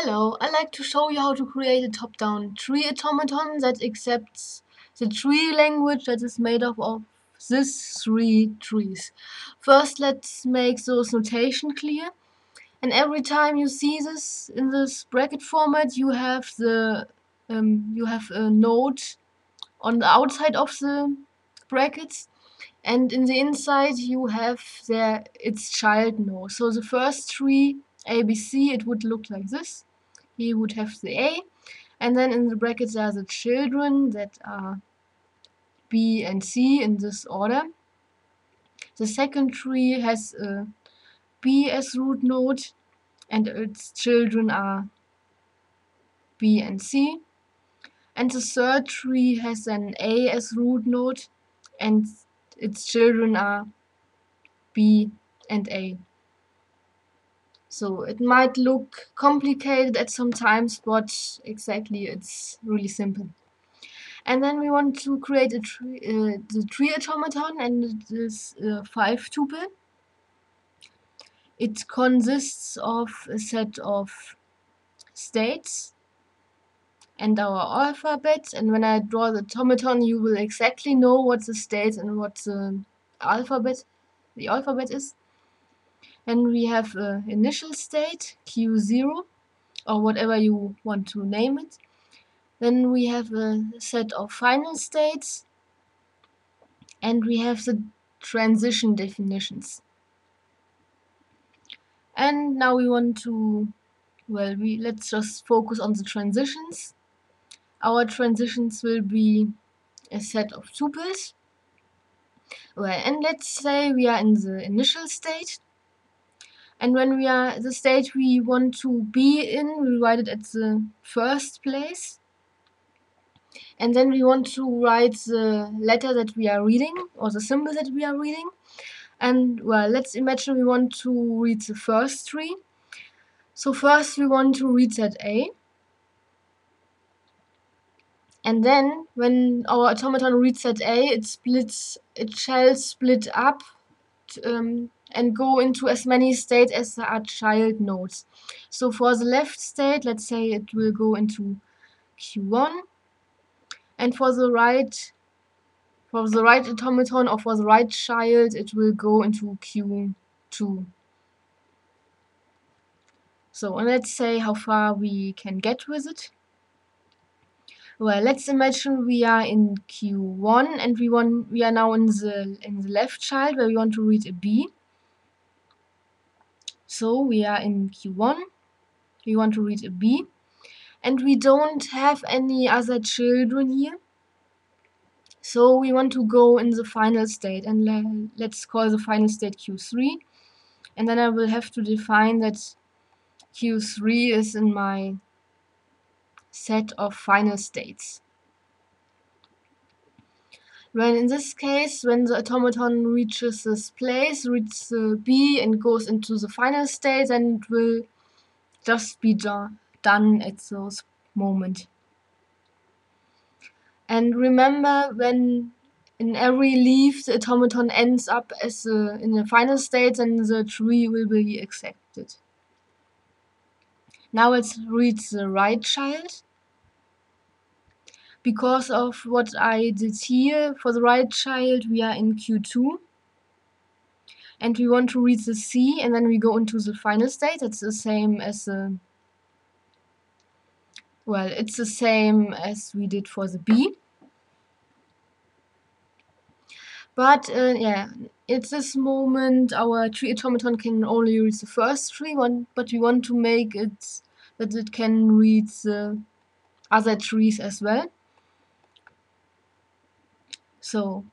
Hello, I'd like to show you how to create a top-down tree automaton that accepts the tree language that is made up of these three trees. First, let's make those notation clear. And every time you see this in this bracket format, you have the um, you have a node on the outside of the brackets, and in the inside you have their its child node. So the first tree ABC, it would look like this he would have the A. And then in the brackets there are the children that are B and C in this order. The second tree has a B as root node and its children are B and C. And the third tree has an A as root node and its children are B and A. So it might look complicated at some times, but exactly it's really simple. And then we want to create a tree, uh, the tree automaton, and this uh, five tuple. It consists of a set of states and our alphabet. And when I draw the automaton, you will exactly know what the state and what the alphabet, the alphabet is. And we have a initial state, Q0, or whatever you want to name it. Then we have a set of final states, and we have the transition definitions. And now we want to, well, we let's just focus on the transitions. Our transitions will be a set of tuples. Well, and let's say we are in the initial state and when we are at the state we want to be in, we write it at the first place. And then we want to write the letter that we are reading or the symbol that we are reading. And well, let's imagine we want to read the first tree. So first we want to read that A. And then when our automaton reads that A, it splits, it shall split up um, and go into as many states as there are child nodes. So for the left state, let's say it will go into Q1, and for the right for the right automaton or for the right child, it will go into Q2. So let's say how far we can get with it. Well, let's imagine we are in Q1 and we want we are now in the in the left child where we want to read a B. So we are in Q1, we want to read a B, and we don't have any other children here. So we want to go in the final state, and le let's call the final state Q3. And then I will have to define that Q3 is in my set of final states when in this case, when the automaton reaches this place, reaches the B and goes into the final state, then it will just be done at those moment. And remember, when in every leaf the automaton ends up as a, in the final state, then the tree will be accepted. Now let's read the right child because of what I did here. For the right child we are in Q2 and we want to read the C and then we go into the final state. It's the same as the well it's the same as we did for the B. But uh, yeah at this moment our tree automaton can only read the first tree one but we want to make it that it can read the other trees as well so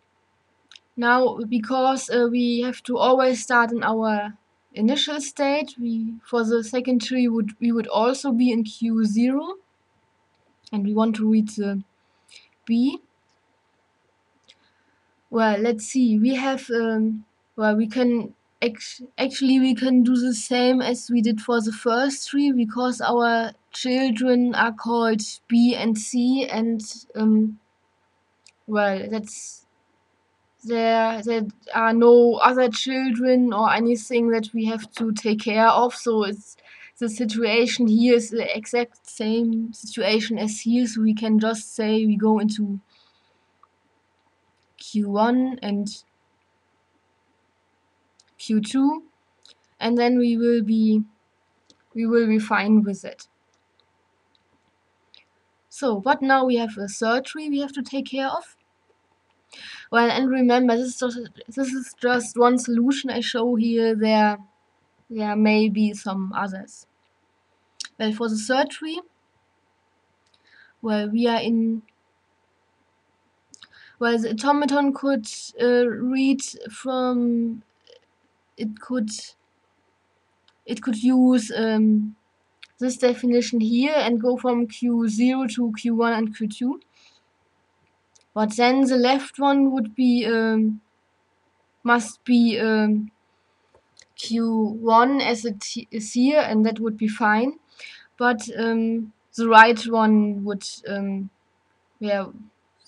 now because uh, we have to always start in our initial state we for the second tree would we would also be in q0 and we want to read the b. Well let's see. We have um, well we can actually we can do the same as we did for the first tree because our children are called b and c and um, well that's there there are no other children or anything that we have to take care of so it's the situation here is the exact same situation as here, so we can just say we go into Q1 and Q2 and then we will be we will be fine with it. So, but now we have a tree we have to take care of. Well, and remember, this is just, this is just one solution I show here. There, there may be some others. Well, for the tree, well, we are in. Well, the automaton could uh, read from. It could. It could use um, this definition here and go from Q0 to Q1 and Q2. But then the left one would be um, must be um, Q1 as it is here, and that would be fine. But um, the right one would, um, yeah,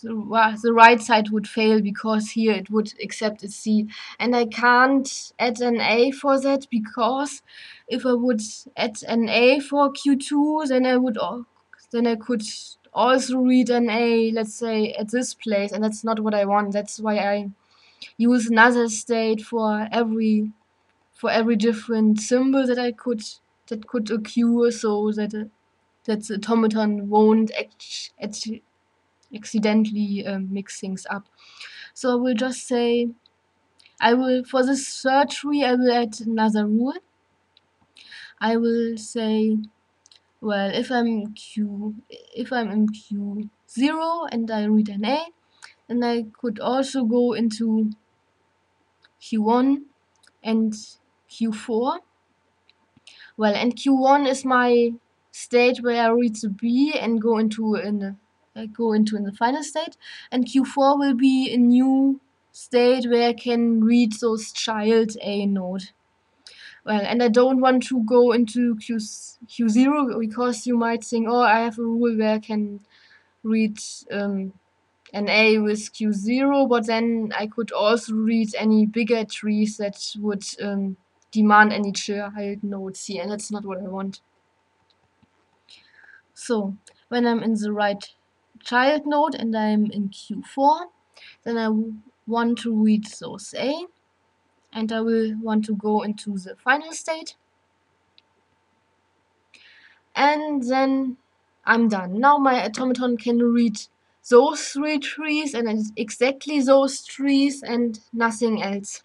the, the right side would fail because here it would accept a C. And I can't add an A for that because if I would add an A for Q2, then I would, then I could also read an A, let's say, at this place, and that's not what I want. That's why I use another state for every for every different symbol that I could that could occur, so that uh, that the automaton won't act, act, accidentally um, mix things up. So I will just say, I will for this third tree I will add another rule. I will say well, if I'm Q, if I'm in Q0 and I read an A, then I could also go into Q1 and Q4. Well, and Q1 is my state where I read the B and go into uh, go into in the final state, and Q4 will be a new state where I can read those child A node well and I don't want to go into Q, Q0 because you might think oh I have a rule where I can read um, an A with Q0 but then I could also read any bigger trees that would um, demand any child nodes here and that's not what I want. So when I'm in the right child node and I'm in Q4 then I want to read those A and I will want to go into the final state and then I'm done. Now my automaton can read those three trees and exactly those trees and nothing else.